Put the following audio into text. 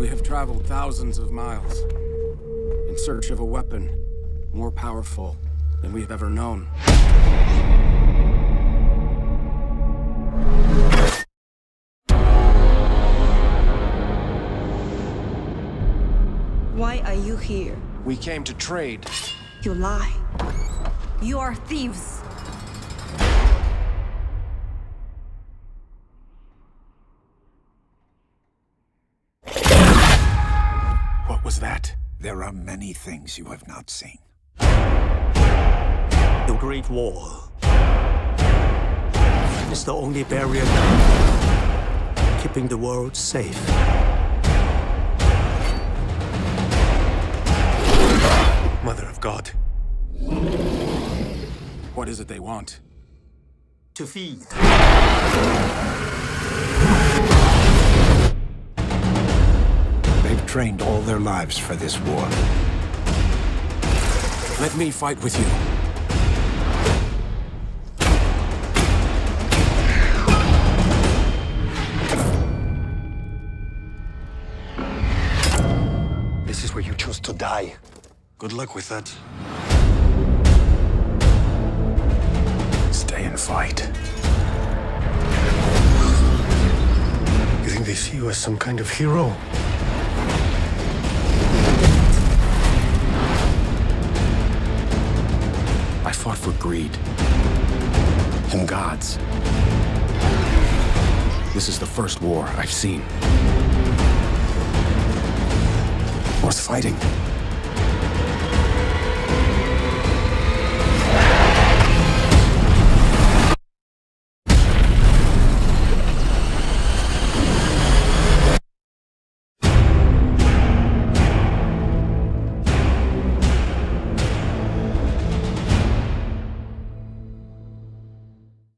We have traveled thousands of miles in search of a weapon more powerful than we have ever known. Why are you here? We came to trade. You lie. You are thieves. There are many things you have not seen. The Great Wall is the only barrier keeping the world safe. Mother of God, What is it they want? to feed. Trained all their lives for this war. Let me fight with you. This is where you chose to die. Good luck with that. Stay and fight. You think they see you as some kind of hero? I fought for greed and gods. This is the first war I've seen. Worth fighting.